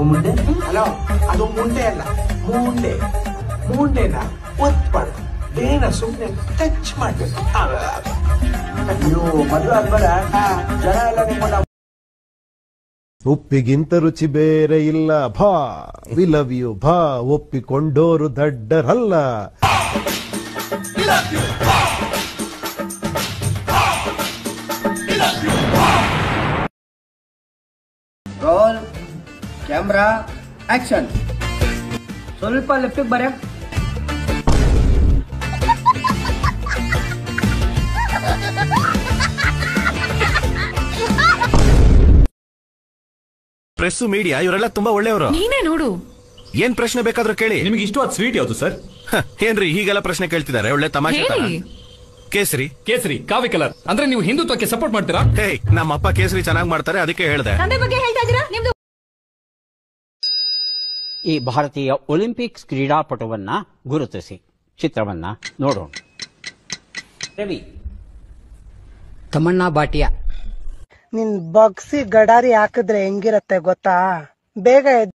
ಮುಂಡೆ ಅಲ್ಲ ಅದು ಮುಂಡೆ ಅಲ್ಲ. ಮುಂಡೆ ಮುಂಡೆನ ಒತ್ಬಾರ್ದು ದೇನ ಸುಮ್ಮನೆ ಟಚ್ ಮಾಡ್ಬೇಕು. ಅಯ್ಯೋ ಮದುವೆ ಜನ ಎಲ್ಲ ನಿಮ್ಮನ್ನ ಉಪ್ಪಿಗಿಂತ ರುಚಿ ಬೇರೆ ಇಲ್ಲ. ಭಾ ವಿ ಲವ್ ಯು ಭಾ ಒಪ್ಪಿಕೊಂಡೋರು ದಡ್ಡರಲ್ಲ. ಕ್ಯಾಮ್ರಾ ಆಕ್ಷನ್ ಸ್ವಲ್ಪ ಲೆಫ್ಟಿಗೆ ಬರ. ಪ್ರೆಸ್ ಮೀಡಿಯಾ ಇವರೆಲ್ಲ ತುಂಬಾ ಒಳ್ಳೆಯವರು. ನೀನೇ ನೋಡು. ಏನ್ ಪ್ರಶ್ನೆ ಬೇಕಾದ್ರೂ ಕೇಳಿ. ನಿಮ್ಗೆ ಇಷ್ಟವಾದ ಸ್ವೀಟ್ ಯಾವುದು ಸರ್ ಹ, ಏನ್ರಿ ಹೀಗೆಲ್ಲ ಪ್ರಶ್ನೆ ಕೇಳ್ತಿದ್ದಾರೆ ಒಳ್ಳೆ ತಮಾಷೆ ತರ. ಹೇಳಿ ಕೇಸರಿ. ಕೇಸರಿ ಕಾವಿ ಕಲರ್. ಅಂದ್ರೆ ನೀವು ಹಿಂದುತ್ವಕ್ಕೆ ಸಪೋರ್ಟ್ ಮಾಡ್ತೀರಾ? ಹೇ ನಮ್ಮ ಅಪ್ಪ ಕೇಸರಿ ಚೆನ್ನಾಗಿ ಮಾಡ್ತಾರೆ ಅದಕ್ಕೆ ಹೇಳ್ದೆ. ತಂದೆ ಬಗ್ಗೆ ಹೇಳ್ತಾ ಇದ್ದೀರಾ? ನಿಮ್ದು ಈ ಭಾರತೀಯ ಒಲಿಂಪಿಕ್ಸ್ ಕ್ರೀಡಾಪಟುವನ್ನ ಗುರುತಿಸಿ. ಚಿತ್ರವನ್ನ ನೋಡೋಣ. ರವಿ. ತಮಣ್ಣಾ ಬಾಟಿಯಾ. ನಿನ್ ಬಗ್ಸಿ ಗಡಾರಿ ಹಾಕಿದ್ರೆ ಹೆಂಗಿರತ್ತೆ ಗೊತ್ತಾ? ಬೇಗ ಎದ್ದು